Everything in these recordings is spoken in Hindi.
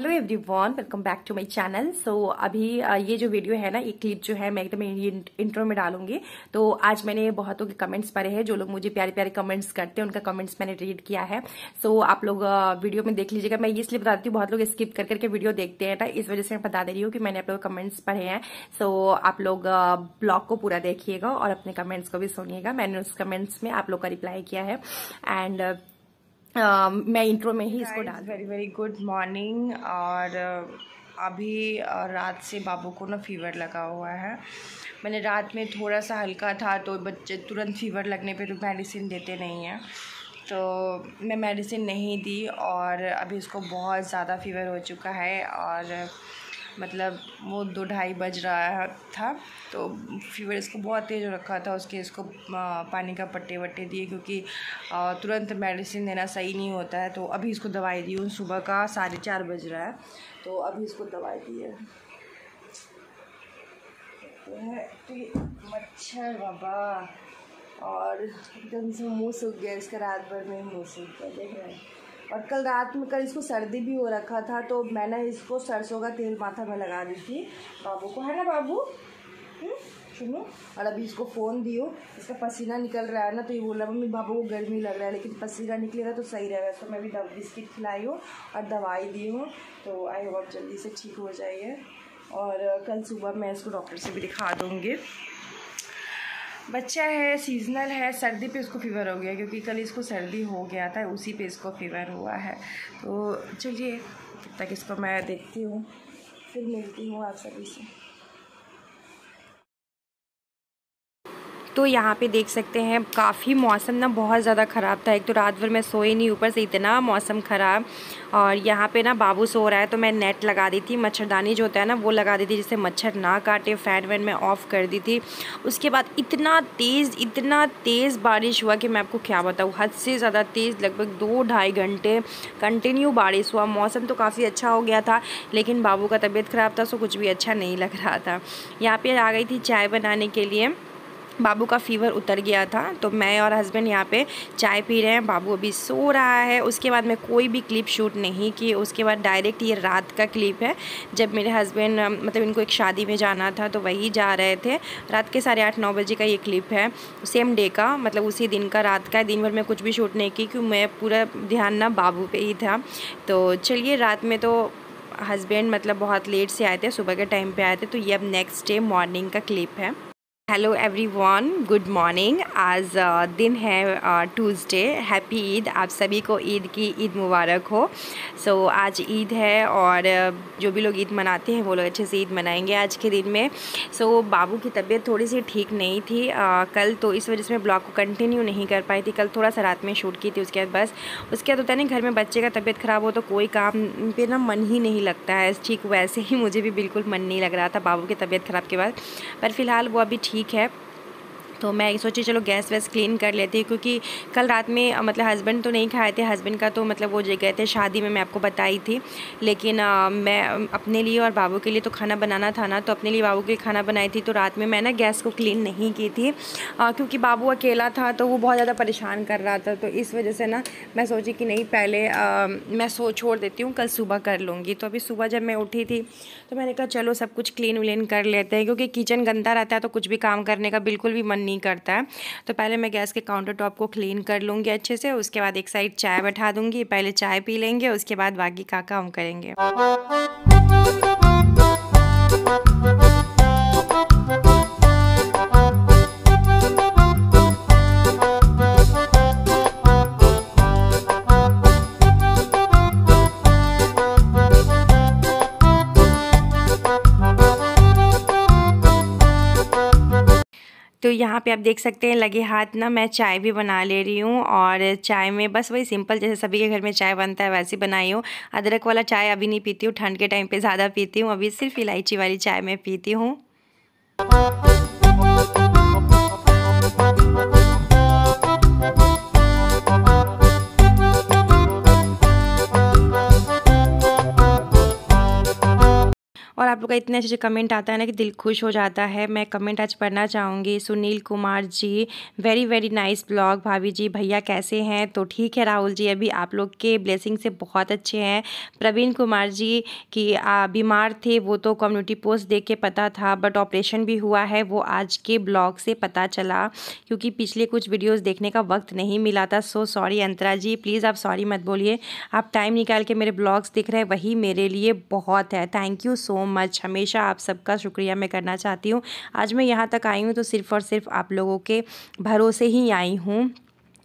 Hello everyone welcome back to my channel so अभी ये जो वीडियो है ना ये क्लिप जो है मैं एकदम इंट्रो में डालूँगी। तो आज मैंने बहुतों के कमेंट्स पढ़े हैं जो लोग मुझे प्यारे प्यारे कमेंट्स करते हैं उनका कमेंट्स मैंने रीड किया है। सो so, आप लोग वीडियो में देख लीजिएगा। मैं ये इसलिए बताती हूँ बहुत लोग स्किप कर करके वीडियो देखते हैं ना इस वजह से मैं बता दे रही हूँ कि मैंने आप लोग कमेंट्स पढ़े हैं। सो so, आप लोग ब्लॉग को पूरा देखिएगा और अपने कमेंट्स को भी सुनिएगा। मैंने उस कमेंट्स में आप लोग का रिप्लाई किया है। एंड Uh, मैं इंट्रो में ही इसको डाल वेरी वेरी गुड मॉर्निंग और अभी रात से बाबू को ना फीवर लगा हुआ है। मैंने रात में थोड़ा सा हल्का था तो बच्चे तुरंत फीवर लगने पे तो मेडिसिन देते नहीं हैं। तो मैं मेडिसिन नहीं दी और अभी इसको बहुत ज़्यादा फीवर हो चुका है और मतलब वो दो ढाई बज रहा था। तो फीवर इसको बहुत तेज़ रखा था, उसके इसको पानी का पट्टे वट्टे दिए क्योंकि तुरंत मेडिसिन देना सही नहीं होता है। तो अभी इसको दवाई दी हूँ, सुबह का साढ़े चार बज रहा है। तो अभी इसको दवाई दी है। मच्छर बाबा। और एकदम से मुँह सूख गया, इसका रात भर में मुँह सूख गया, देख रहे हैं। और कल रात में कल इसको सर्दी भी हो रखा था तो मैंने इसको सरसों का तेल माथा में लगा दी थी बाबू को। है ना बाबू? हम्म, सुनो। और अभी इसको फ़ोन दियो। इसका पसीना निकल रहा है ना तो ये बोला मम्मी बाबू को गर्मी लग रहा है लेकिन पसीना निकलेगा तो सही रहेगा। तो मैं भी बिस्किट खिलाई हूँ और दवाई दी हूँ तो आई होप जल्दी से ठीक हो जाइए और कल सुबह मैं इसको डॉक्टर से भी दिखा दूँगी। बच्चा है सीजनल है, सर्दी पे इसको फीवर हो गया क्योंकि कल इसको सर्दी हो गया था, उसी पे इसको फीवर हुआ है। तो चलिए, तब तक इसको मैं देखती हूँ, फिर मिलती हूँ आप सभी से। तो यहाँ पे देख सकते हैं, काफ़ी मौसम ना बहुत ज़्यादा ख़राब था। एक तो रात भर मैं सोई नहीं, ऊपर से इतना मौसम ख़राब। और यहाँ पे ना बाबू सो रहा है तो मैं नेट लगा दी थी मच्छरदानी जो होता है ना, वो लगा दी थी जिससे मच्छर ना काटे। फ़ैन वैन में ऑफ़ कर दी थी उसके बाद इतना तेज़ इतना तेज़ बारिश हुआ कि मैं आपको क्या बताऊँ, हद से ज़्यादा तेज़, लगभग दो ढाई घंटे कंटिन्यू बारिश हुआ। मौसम तो काफ़ी अच्छा हो गया था, लेकिन बाबू का तबीयत ख़राब था, सो कुछ भी अच्छा नहीं लग रहा था। यहाँ पर आ गई थी चाय बनाने के लिए। बाबू का फ़ीवर उतर गया था तो मैं और हस्बैंड यहाँ पे चाय पी रहे हैं। बाबू अभी सो रहा है। उसके बाद मैं कोई भी क्लिप शूट नहीं की। उसके बाद डायरेक्ट ये रात का क्लिप है, जब मेरे हस्बैंड मतलब इनको एक शादी में जाना था तो वही जा रहे थे। रात के साढ़े आठ, नौ बजे का ये क्लिप है सेम डे का मतलब उसी दिन का, रात का। दिन भर में कुछ भी शूट नहीं की क्योंकि मैं पूरा ध्यान ना बाबू पे ही था। तो चलिए, रात में तो हस्बैंड मतलब बहुत लेट से आए थे, सुबह के टाइम पे आए थे तो ये अब नेक्स्ट डे मॉर्निंग का क्लिप है। हेलो एवरीवन गुड मॉर्निंग आज uh, दिन है ट्यूसडे हैप्पी ईद आप सभी को ईद की ईद मुबारक हो. सो so, आज ईद है और uh, जो भी लोग ईद मनाते हैं वो लोग अच्छे से ईद मनाएँगे आज के दिन में. सो so, बाबू की तबीयत थोड़ी सी ठीक नहीं थी. Uh, कल तो इस वजह से मैं ब्लॉग को कंटिन्यू नहीं कर पाई थी. कल थोड़ा सा रात में शूट की थी उसके बाद बस. उसके बाद होता है ना घर में बच्चे का तबीयत ख़राब हो तो कोई काम पे ना मन ही नहीं लगता है. ठीक वैसे ही मुझे भी बिल्कुल मन नहीं लग रहा था बाबू की तबीयत ख़राब के बाद. पर फ़िलहाल वो अभी ठीक ठीक है। तो मैं सोची चलो गैस वैस क्लीन कर लेती हूँ। क्योंकि कल रात में मतलब हस्बैंड तो नहीं खाए थे। हस्बैंड का तो मतलब वो जो गए थे शादी में मैं आपको बताई थी। लेकिन आ, मैं अपने लिए और बाबू के लिए तो खाना बनाना था ना तो अपने लिए बाबू के लिए खाना बनाई थी। तो रात में मैं ना गैस को क्लीन नहीं की थी। आ, क्योंकि बाबू अकेला था तो वो बहुत ज़्यादा परेशान कर रहा था। तो इस वजह से ना मैं सोची कि नहीं पहले आ, मैं सो छोड़ देती हूँ कल सुबह कर लूँगी। तो अभी सुबह जब मैं उठी थी तो मैंने कहा चलो सब कुछ क्लीन व्लीन कर लेते हैं। क्योंकि किचन गंदा रहता है तो कुछ भी काम करने का बिल्कुल भी मन नहीं करता। है तो पहले मैं गैस के काउंटर टॉप को क्लीन कर लूँगी अच्छे से, उसके बाद एक साइड चाय बैठा दूँगी, पहले चाय पी लेंगे, उसके बाद बाकी का काम करेंगे। तो यहाँ पे आप देख सकते हैं, लगे हाथ ना मैं चाय भी बना ले रही हूँ और चाय में बस वही सिंपल जैसे सभी के घर में चाय बनता है वैसे बनाई हूँ। अदरक वाला चाय अभी नहीं पीती हूँ, ठंड के टाइम पे ज़्यादा पीती हूँ, अभी सिर्फ़ इलायची वाली चाय मैं पीती हूँ। और आप लोग का इतने अच्छे कमेंट आता है ना कि दिल खुश हो जाता है। मैं कमेंट आज पढ़ना चाहूँगी। Sunil Kumar ji very very nice blog भाभी जी, भैया कैसे हैं? तो ठीक है राहुल जी, अभी आप लोग के ब्लेसिंग से बहुत अच्छे हैं। प्रवीण कुमार जी कि बीमार थे, वो तो कम्युनिटी पोस्ट देख के पता था बट ऑपरेशन भी हुआ है, वो आज के ब्लॉग से पता चला, क्योंकि पिछले कुछ वीडियोज़ देखने का वक्त नहीं मिला था। So sorry Antara ji please आप सॉरी मत बोलिए। आप टाइम निकाल के मेरे ब्लॉग्स दिख रहे हैं, वही मेरे लिए बहुत है। थैंक यू सो मच हमेशा आप सबका शुक्रिया मैं करना चाहती हूँ। आज मैं यहाँ तक आई हूँ तो सिर्फ़ और सिर्फ़ आप लोगों के भरोसे ही आई हूँ।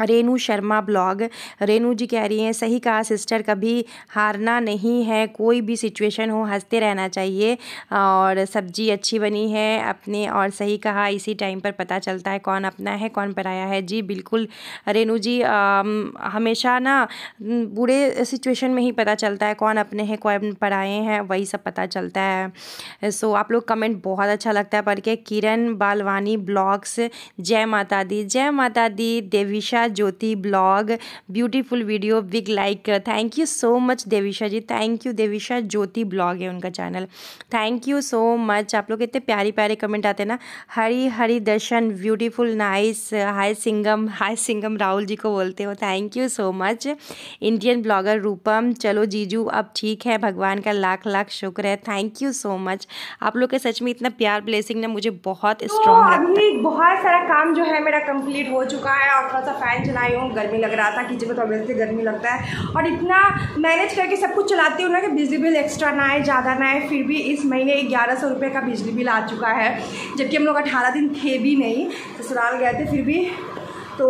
रेनू शर्मा ब्लॉग। रेनू जी कह रही हैं सही कहा सिस्टर कभी हारना नहीं है कोई भी सिचुएशन हो हँसते रहना चाहिए और सब्ज़ी अच्छी बनी है अपने और सही कहा इसी टाइम पर पता चलता है कौन अपना है कौन पराया है। जी बिल्कुल। रेनू जी आ, हमेशा ना बुरे सिचुएशन में ही पता चलता है कौन अपने हैं कौन पराए हैं वही सब पता चलता है। सो आप लोग कमेंट बहुत अच्छा लगता है पढ़ के। किरण बालवानी ब्लॉग्स जय माता दी जय माता दी Devisha Jyoti blog beautiful video big like. Thank you so much Devisha ji. Thank you Devisha. Jyoti blog है उनका channel thank you so much आप लोग इतने प्यारे प्यारे कमेंट आते हैं ना। Hari Hari Darshan beautiful nice hi Singham hi Singham Rahul ji को बोलते हो। Thank you so much Indian blogger Rupam चलो जीजू अब ठीक है। भगवान का लाख लाख शुक्र है। थैंक यू सो मच आप लोग के सच में इतना प्यार ब्लेसिंग ने मुझे बहुत स्ट्रॉन्ग तो अभी बहुत सारा काम जो है मेरा कंप्लीट हो चुका है। और थोड़ा सा फ़ैन चलाई हूँ, गर्मी लग रहा था, किचन में तो वैसे गर्मी लगता है। और इतना मैनेज करके सब कुछ चलाती हूँ ना कि बिजली बिल एक्स्ट्रा ना आए, ज़्यादा ना आए, फिर भी इस महीने ग्यारह सौ रुपये का बिजली बिल आ चुका है। जबकि हम लोग अठारह दिन थे भी नहीं ससुराल गए थे फिर भी। तो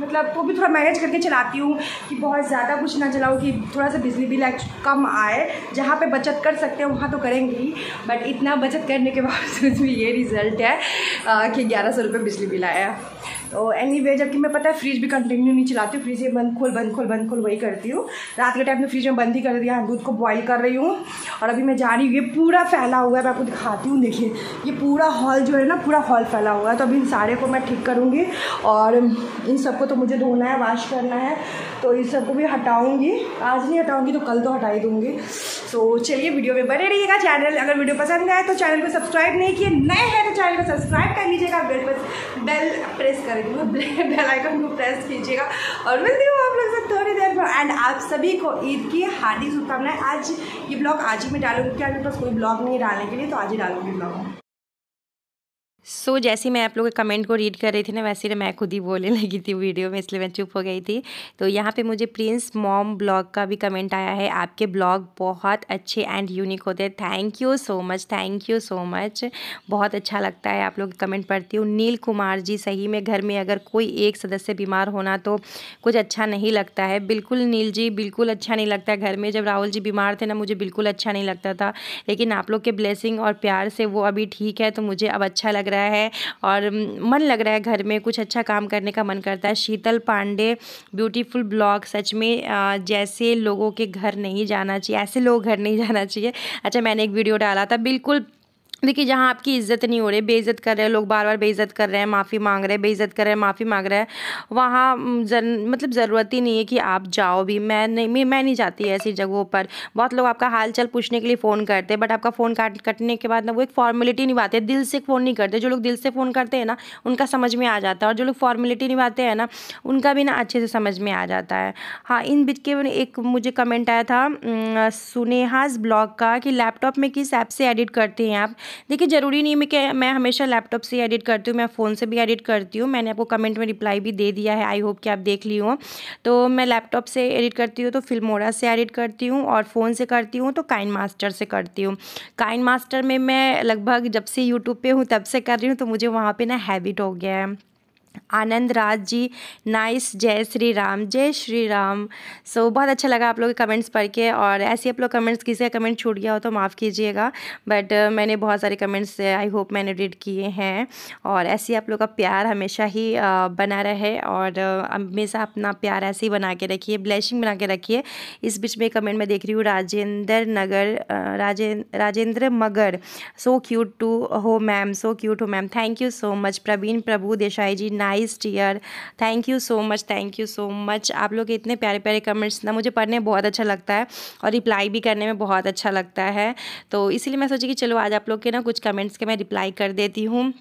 मतलब वो भी थोड़ा मैनेज करके चलाती हूँ कि बहुत ज़्यादा कुछ ना चलाऊँ, कि थोड़ा सा बिजली बिल कम आए। जहाँ पे बचत कर सकते हैं, वहाँ तो करेंगे ही बट इतना बचत करने के बावजूद भी ये रिज़ल्ट है कि ग्यारह सौ रुपये बिजली बिल आया। तो एनी वे जबकि मैं, पता है फ्रिज भी कंटिन्यू नहीं चलाती हूँ फ्रिज बंद खोल बंद खोल बंद खोल, वही करती हूँ। रात के टाइम में फ्रिज में बंद ही कर दिया है दूध को बॉईल कर रही हूँ। और अभी मैं जा रही हूँ, ये पूरा फैला हुआ है, मैं आपको दिखाती हूँ, देखिए, ये पूरा हॉल जो है ना, पूरा हॉल फैला हुआ है। तो अभी इन सारे को मैं ठीक करूँगी, और इन सबको तो मुझे धोना है वाश करना है तो इन सबको भी हटाऊँगी। आज नहीं हटाऊँगी तो कल तो हटा ही दूँगी। सो चलिए वीडियो में बने रहिएगा। चैनल अगर वीडियो पसंद आए तो चैनल को सब्सक्राइब नहीं किए, नए हैं तो चैनल को सब्सक्राइब कर लीजिएगा। बेल पर बेल प्रेस कर बेल आइकन को प्रेस कीजिएगा। और मिलती हूँ आप लोग थोड़ी देर में एंड आप सभी को ईद की हार्दिक शुभकामनाएँ। आज ये ब्लॉग आज ही मैं डालूँगी क्या मेरे पास कोई ब्लॉग नहीं डालने के लिए तो आज ही डालूँगी ब्लॉग। सो so, जैसे मैं आप लोगों के कमेंट को रीड कर रही थी ना वैसे ही मैं खुद ही बोलने लगी थी वीडियो में इसलिए मैं चुप हो गई थी। तो यहाँ पे मुझे प्रिंस मॉम ब्लॉग का भी कमेंट आया है। आपके ब्लॉग बहुत अच्छे एंड यूनिक होते हैं। Thank you so much thank you so much बहुत अच्छा लगता है आप लोग कमेंट पढ़ती हूँ। नील कुमार जी सही में घर में अगर कोई एक सदस्य बीमार होना तो कुछ अच्छा नहीं लगता है। बिल्कुल नील जी बिल्कुल अच्छा नहीं लगता। घर में जब राहुल जी बीमार थे ना मुझे बिल्कुल अच्छा नहीं लगता था। लेकिन आप लोग के ब्लेसिंग और प्यार से वो अभी ठीक है तो मुझे अब अच्छा लग रहा रहा है और मन लग रहा है घर में कुछ अच्छा काम करने का मन करता है। शीतल पांडे ब्यूटीफुल ब्लॉग सच में जैसे लोगों के घर नहीं जाना चाहिए, ऐसे लोग घर नहीं जाना चाहिए। अच्छा मैंने एक वीडियो डाला था, बिल्कुल देखिए जहाँ आपकी इज़्ज़त नहीं हो रही बेइज्जत कर रहे हैं लोग बार बार बेइज्जत कर रहे हैं माफ़ी मांग रहे हैं बेइज्जत कर रहे हैं माफ़ी मांग रहे हैं वहाँ जर, मतलब ज़रूरत ही नहीं है कि आप जाओ भी। मैं नहीं मैं, नहीं जाती ऐसी जगहों पर। बहुत लोग आपका हाल चाल पूछने के लिए फ़ोन करते हैं बट आपका फ़ोन काट कटने के बाद ना वो एक फॉर्मेलिटी निभाते दिल से फ़ोन नहीं करते। जो लोग दिल से फ़ोन करते हैं ना उनका समझ में आ जाता है और जो लोग फॉर्मेलिटी निभाते हैं ना उनका भी ना अच्छे से समझ में आ जाता है। हाँ इन बीच के एक मुझे कमेंट आया था सुनेहाज ब्लॉग का कि लैपटॉप में किस ऐप से एडिट करते हैं आप? देखिए, ज़रूरी नहीं है कि मैं हमेशा लैपटॉप से एडिट करती हूँ, मैं फ़ोन से भी एडिट करती हूँ। मैंने आपको कमेंट में रिप्लाई भी दे दिया है, आई होप कि आप देख ली हो। तो मैं लैपटॉप से एडिट करती हूँ तो फिल्मोरा से एडिट करती हूँ और फ़ोन से करती हूँ तो काइन मास्टर से करती हूँ। काइन मास्टर में मैं लगभग जब से यूट्यूब पर हूँ, तब से कर रही हूँ तो मुझे वहाँ पर ना हैबिट हो गया है। आनंद राज जी नाइस जय श्री राम जय श्री राम सो so, बहुत अच्छा लगा आप लोग के कमेंट्स पढ़ के और ऐसे आप लोग कमेंट्स किसी का कमेंट छूट गया हो तो माफ़ कीजिएगा। बट uh, मैंने बहुत सारे कमेंट्स आई होप मैंने रीड किए हैं। और ऐसे आप लोग का प्यार हमेशा ही uh, बना रहे और हमेशा uh, हमेशा अपना प्यार ऐसे ही बना के रखिए ब्लेसिंग बना के रखिए। इस बीच में कमेंट में देख रही हूँ राजेंद्र नगर राजे Rajendra Magar. So cute to हो मैम सो क्यूट हो ma'am thank you so much Praveen Prabhu Desai ji nice nice dear thank you so much thank you so much आप लोग इतने प्यारे प्यारे कमेंट्स ना मुझे पढ़ने बहुत अच्छा लगता है और रिप्लाई भी करने में बहुत अच्छा लगता है। तो इसीलिए मैं सोची कि चलो आज आप लोग के ना कुछ कमेंट्स के मैं रिप्लाई कर देती हूँ।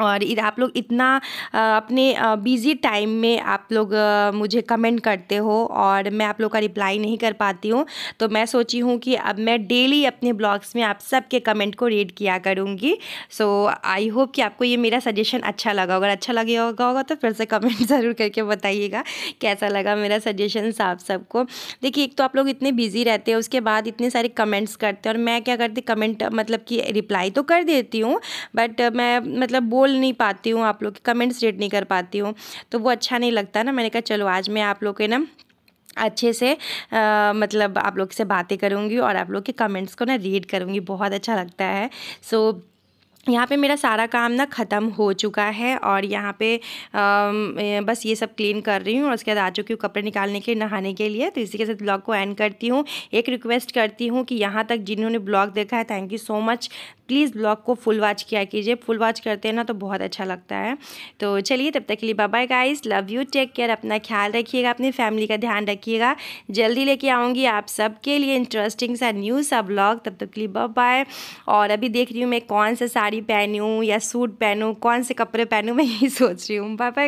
और आप लोग इतना अपने बिज़ी टाइम में आप लोग मुझे कमेंट करते हो और मैं आप लोग का रिप्लाई नहीं कर पाती हूँ। तो मैं सोची हूँ कि अब मैं डेली अपने ब्लॉग्स में आप सबके कमेंट को रीड किया करूँगी। सो आई होप कि आपको ये मेरा सजेशन अच्छा लगा अगर अच्छा लगे होगा होगा तो फिर से कमेंट ज़रूर करके बताइएगा कैसा लगा मेरा सजेशन आप सबको। देखिए, एक तो आप लोग इतने बिज़ी रहते हैं, उसके बाद इतने सारे कमेंट्स करते हैं और मैं क्या करती कमेंट मतलब कि रिप्लाई तो कर देती हूँ बट मैं मतलब नहीं पाती हूँ आप लोग के कमेंट्स रीड नहीं कर पाती हूँ। तो वो अच्छा नहीं लगता ना। मैंने कहा चलो आज मैं आप लोग के ना अच्छे से आ, मतलब आप लोग से बातें करूँगी और आप लोग के कमेंट्स को ना रीड करूँगी। बहुत अच्छा लगता है। सो so, यहाँ पे मेरा सारा काम ना ख़त्म हो चुका है और यहाँ पे आ, बस ये सब क्लीन कर रही हूँ और उसके बाद आ चुकी हूँ कपड़े निकालने के नहाने के लिए। तो इसी के साथ ब्लॉग को एंड करती हूँ। एक रिक्वेस्ट करती हूँ कि यहाँ तक जिन्होंने ब्लॉग देखा है thank you so much please blog को फुल वॉच किया कीजिए। फुल वॉच करते हैं ना तो बहुत अच्छा लगता है। तो चलिए, तब तक के लिए bye guys love you take care अपना ख्याल रखिएगा, अपनी फैमिली का ध्यान रखिएगा। जल्दी लेके आऊँगी आप सबके लिए इंटरेस्टिंग सा न्यू सा ब्लॉग तब तक के लिए बाय और अभी देख रही हूँ मैं कौन सा साड़ी पहनूँ या सूट पहनूँ, कौन से कपड़े पहनूँ, मैं यही सोच रही हूँ। Bye bye